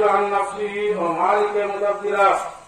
जो अन नफ्सी और मालिक मुदब्बिरा